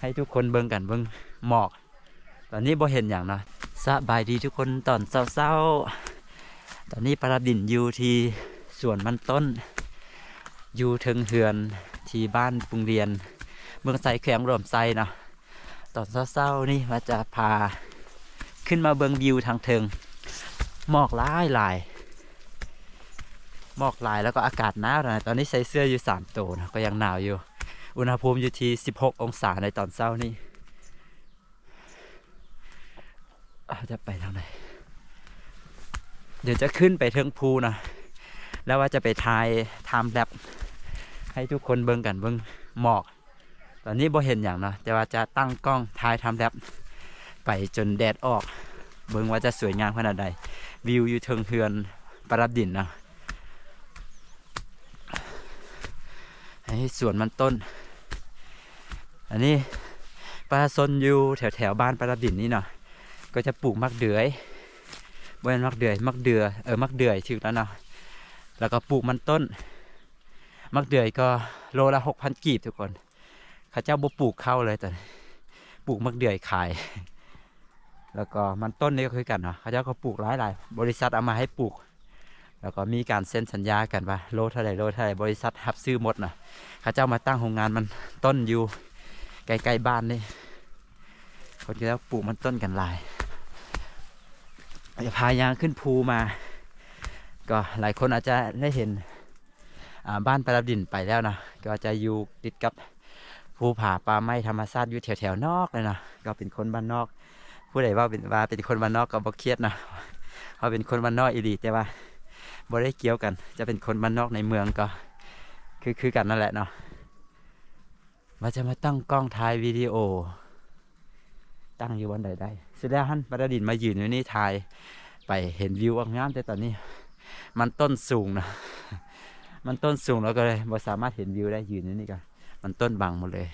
ให้ทุกคนเบิ่งกันเบิ่งหมอก ตอนนี้บ่เห็นอย่างเนาะสบายดีทุกคนตอนเศร้าๆ ตอนนี้ปลาดินอยู่ที่สวนมันต้น อยู่เทิงเฮือนที่บ้านปุงเรียน เมืองไซแขวงรวมไซเนาะตอนเศร้าๆนี่ว่าจะพาขึ้นมาเบิงวิวทางเทิงหมอกลายลายหมอกลายแล้วก็อากาศหนาวนะตอนนี้ใส่เสื้ออยู่สามตัวนะก็ยังหนาวอยู่ อุณหภูมิอยู่ที่ 16 องศาในตอนเช้านี่อะจะไปทางไหน เดี๋ยวจะขึ้นไปเทิงภูนะ แล้วว่าจะไปถ่ายไทม์แลปให้ทุกคนเบิ่งกันเบิ่งหมอก ตอนนี้บ่เห็นอย่างเนาะแต่ว่าจะตั้งกล้องถ่ายไทม์แลปไปจนแดดออก เบิ่งว่าจะสวยงามขนาดใด วิวอยู่เทิงเฮือนประดับดินนะ ให้สวนมันต้น อันนี้ปลาซนอยู่แถวแถวบ้านประดับดินนี่เนาะก็จะปลูกมักเดือยบนมักเดือยมักเดือเออมักเดือยถึงแล้วเนาะแล้วก็ปลูกมันต้น มักเดือยก็โลละหกพันกีบทุกคนข้าเจ้าบ่ปลูกเข้าเลยแต่ปลูกมักเดือยขาย แล้วก็มันต้นนี่ก็คือกันเนาะเขาเจ้าก็ปลูกหลายหลายบริษัทเอามาให้ปลูก แล้วก็มีการเซ็นสัญญากันว่าโลเท่าไรโลเท่าไรบริษัทรับซื้อหมดนะเขาเจ้ามาตั้งโรงงานมันต้นอยู่ใกล้ๆบ้านนี่คนก็แล้วปลูกมันต้นกันหลายจะพายางขึ้นภูมา ก็หลายคนอาจจะได้เห็นบ้านประดับดินไปแล้วนะก็จะอยู่ติดกับภูผาป่าไม้ธรรมชาติอยู่แถวๆนอกเลยนะก็เป็นคนบ้านนอก ผู้ใดว่าเป็นว่าเป็นคนบ้านนอกก็บ่เครียดนะเพราะเป็นคนบ้านนอกอีหลีแต่ว่า บ่ได้เกี่ยวกัน จะเป็นคนบ้านนอกในเมืองก็ คือคือกันนั่นแหละเนาะว่าจะมาตั้งกล้องถ่ายวิดีโอ ตั้งอยู่วันใดได้สุดแล้วฮันบรดินมายืนอยู่นี่ถ่ายไปเห็นวิวงามแต่ตอนนี้ มันต้นสูงนะมันต้นสูงแล้วก็เลยบ่สามารถเห็นวิวได้ยืนอยู่นี่กันมันต้นบังหมดเลย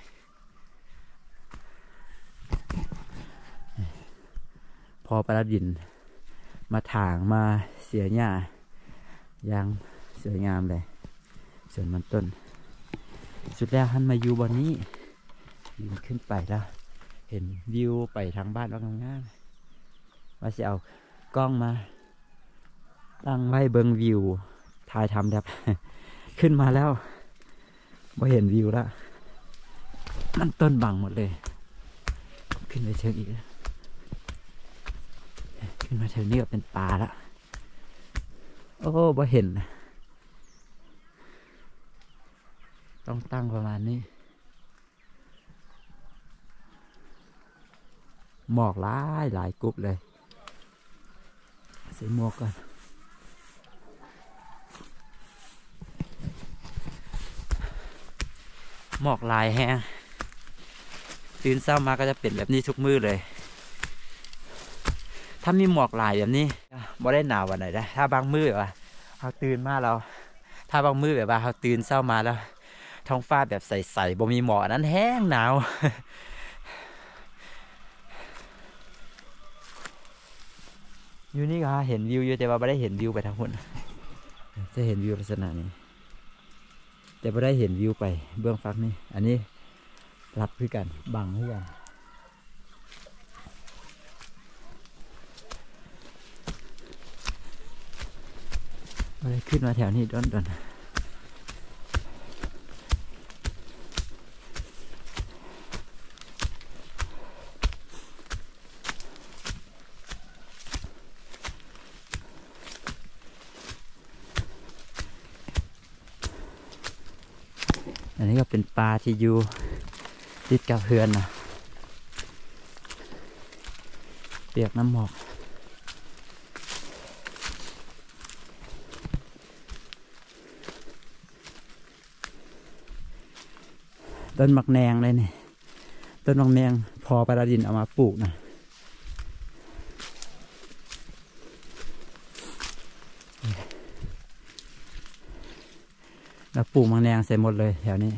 พอประดินมาถางมาเสียหญ้า ยางสวยงามเลยส่วนมันต้น สุดแล้วท่านมาอยู่บนนี้ยืนขึ้นไปแล้ว เห็นวิวไปทางบ้านว่างามว่าจะเอากล้องมา ตั้งไว้เบิงวิวถ่ายทำแบบขึ้นมาแล้วบ่เห็นวิวแล้วมันต้นบังหมดเลย ขึ้นไปเชิงอีก ขึ้นมาเทางนี้ก็เป็นป่าแล้ว โอ้บ่เห็นนะต้องตั้งประมาณนี้ หมอกหลายหลายกรุ๊ปเลยใส่หมวกก่อนหมอกลายแฮงตื่นเช้ามาก็จะเป็นแบบนี้ทุกมือเลย ถ้ามีหมอกหลายแบบนี้บ่ได้หนาววันไหนได้ถ้าบางมือแบบว่าเขาตื่นมาแล้วถ้าบางมือแบบว่าเขาตื่นเช้ามาแล้ว ท้องฟ้าแบบใสๆบ่มีหมอกนั้นแห้งหนาวอยู่นี่ก็เห็นวิวอยู่แต่ว่าไม่ได้เห็นวิวไปทางหุ่นจะเห็นวิวลักษณะนี้ แต่ไม่ได้เห็นวิวไปเบื้องฟักนี่ อันนี้รับคือกันบังคือกัน ม่ได้ขึ้นมาแถวนี้ด้นดนอันนี้ก็เป็นปลาที่อยู่ติดกับเฮือนนะเปียกน้ำหมอก ต้นมักแนงเลยนี่ต้นมักแนงพอประดินเอามาปลูกนะแล้วปลูกมักแนงเสร็จหมดเลยแถวนี้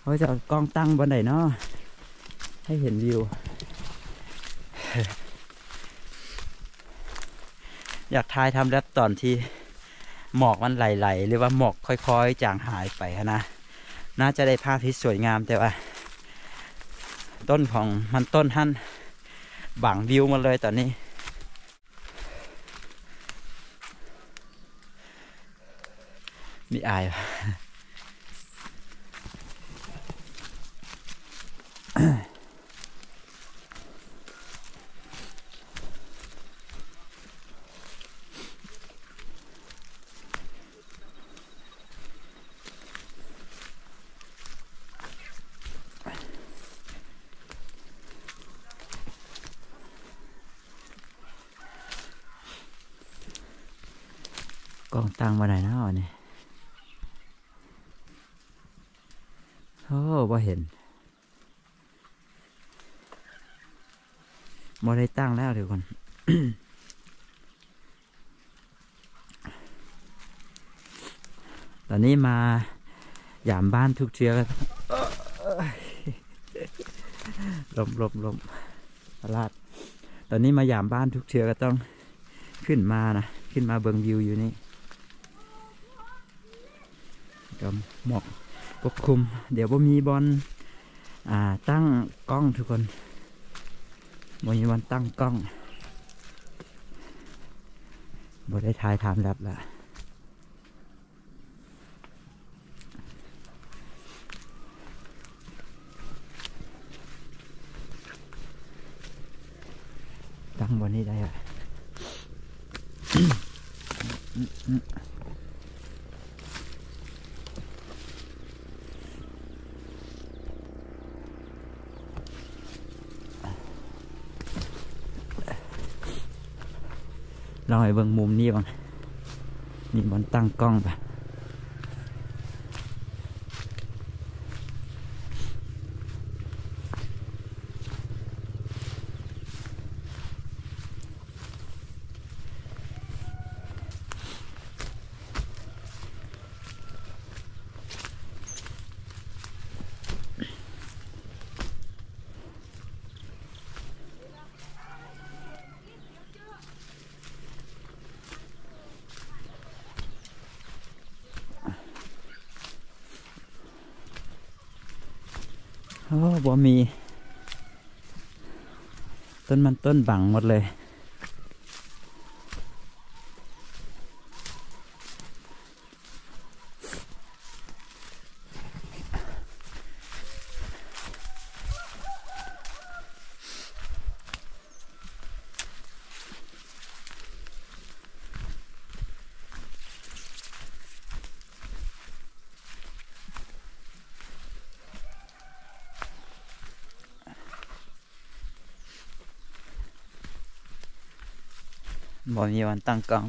เขาจะเอากล้องตั้งบนไหนเนาะให้เห็นวิว อยากถ่ายทำแรปตอนที่หมอกมันไหลๆหรือว่าหมอกค่อยๆ จางหายไปนะ น่าจะได้ภาพที่สวยงามแต่ว่า ต้นของมันต้นหั่นบังวิวมาเลยตอนนี้ มีอาย องตั้งมาไหนนะวะเนี่ยโอ้บ่เห็นบ่ได้ตั้งแล้วทุกคนตอนนี้มาหยามบ้านทุกเชือกันลมลมลมลาด ตอนนี้มาหยามบ้านทุกเชือก็ต้องขึ้นมานะ ขึ้นมาเบิงวิวอยู่นี่ ก็หมอกปกคลุม เดี๋ยวบ่มีบอลอ่าตั้งกล้องทุกคนบ่มีบอลตั้งกล้องบ่ได้ถ่ายทำแล้วละตั้งบนนี้ได้อะ ลองไปเบิ่งมุมนี้บ้างนี่บอลตั้งกล้องไป โอ้บ่มี ต้นมันต้นบังหมดเลย บ่มีวันตั้งกล้อง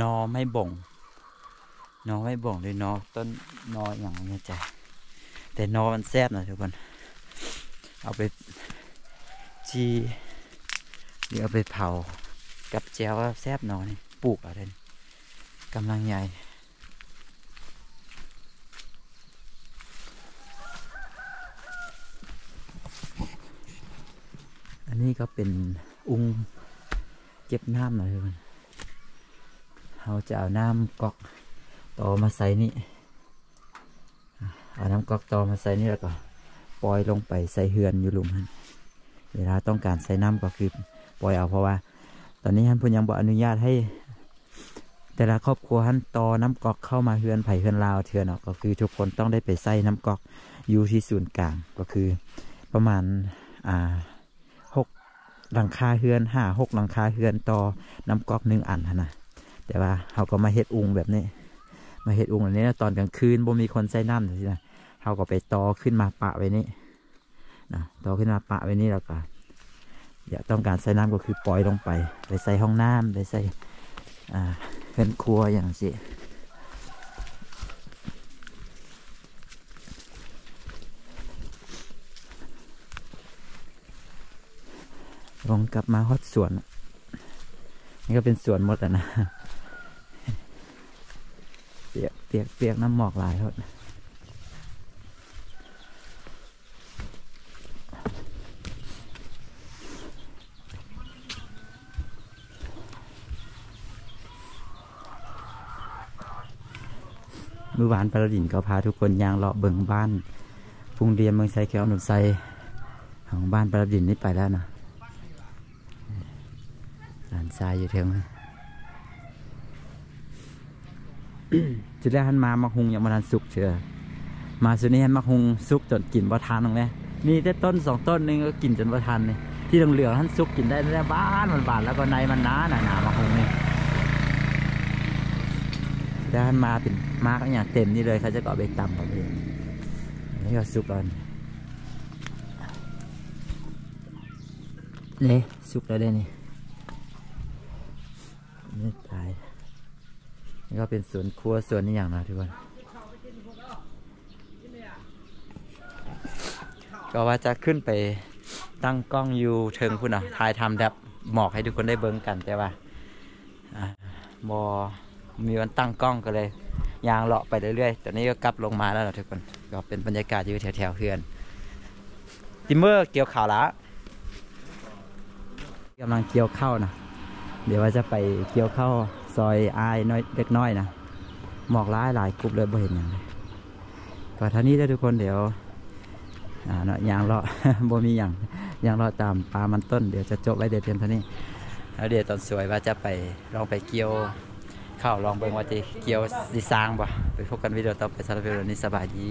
นอไม่บ่ง นอไม่บ่งเลยนอต้นนออย่างเนี้ยจ้ะแต่นอมันแซ่บหน่อยทุกคน เอาไปจีหรือเอาไปเผา กับแจวว่าแซ่บนอนี่ปลูกอะไรกำลังใหญ่ นนี้ก็เป็นอุงเก็บน้ำหน่อยทุกคนเราจะเอาน้ำก๊อกต่อมาใส่นี่ เอาน้ำก๊อกต่อมาใส่นี่แล้วก็ปล่อยลงไปใส่เฮือนอยู่หลุมนั้นเวลาต้องการใส่น้ำก็คือปล่อยเอาเพราะว่า ตอนนี้ท่านเพิ่นยังบอกอนุญาตให้ แต่ละครอบครัวท่านต่อน้ำก๊อกเข้ามาเฮือนไผ่เฮือนลาวเทือนเนาะก็คือทุกคนต้องได้ไปใส่น้ำก๊อกอยู่ที่ศูนย์กลางก็คือประมาณอ่า หลังคาเฮือนห้าหกหลังคาเฮือนต่อน้ำก๊อกหนึ่งอันนะแต่ว่าเขาก็มาเฮ็ดอุงแบบนี้ มาเฮ็ดอุงแบบนี้นะตอนกลางคืนบ่มีคนใส่น้ำสินะเขาก็ไปต่อขึ้นมาปะไว้นี่นะต่อขึ้นมาปะไว้นี่แล้วก็อยากต้องการใส่น้ำก็คือปล่อยลงไป ไปใส่ห้องน้ำไปใส่อ่าเฮือนครัวอย่างสิ ลงกลับมาฮอดสวน นี่ก็เป็นสวนหมดแล้วนะ เปียกเปียกเปียกน้ำหมอกหลายฮอดมือหวานปรดินก็พาทุกคนยางเลาะเบิงบ้านพุงเรียนเมืองไซเคียวหนุนไซของบ้านปรดินนี่ไปแล้วนะ ทรายอยู่เทิงจุดแรกหันมามักหุงยังมาทันสุกเชื่อมาสุดนี้หันมักหุงสุกจนกินบ่ทานตรงนี้มีแต่ต้นสองต้นนึงก็กินจนบ่ทันนี่ที่เหลืองๆท่านสุกกินได้แล้วบ้านมันบานแล้วก็ในมันหนาหนาหนามักหุงนี่ด้านมาเป็นมากอย่างเต็มนี่เลยเขาจะก็เอาไปตำกับเองนี่ก็สุกแล้วนี่นี่สุกแล้วเด้นี่ นี่ตายนี่ก็เป็นสวนครัวสวนนี้อย่างนะทุกคนก็ว่าจะขึ้นไปตั้งกล้องอยู่เทิงพุ่นอะถ่ายทำแบบหมอกให้ทุกคนได้เบิ้งกันแต่ว่าอ่าบอมีวันตั้งกล้องก็เลยยางเลาะไปเรื่อยๆ ตอนนี้ก็กลับลงมาแล้วนะทุกคน ก็เป็นบรรยากาศอยู่แถวๆเพื่อน ติมเมอร์เกี่ยวข่าวละกำลังเกี่ยวข้าวนะ เดี๋ยวว่าจะไปเกี่ยวข้าวซอยอายน้อยเล็กน้อยนะหมอกร้ายหลายกลุ่มเลยบ่เห็นอย่างเลยก็ท่านี้ได้ทุกคนเดี๋ยวอ่าเนาะยางเลาะบ่มีอย่างยางเลาะตามปลามันต้นเดี๋ยวจะจบไว้เดี๋ยวเพียงเท่านี้แล้วเดี๋ยวตอนสวยว่าจะไปลองไปเกี่ยวข้าวลองเบิ่งว่าจะเกี่ยวสิสร้างบ่ไปพบกันวิดีโอต่อไปสำหรับวิดีโอนี้สบายดี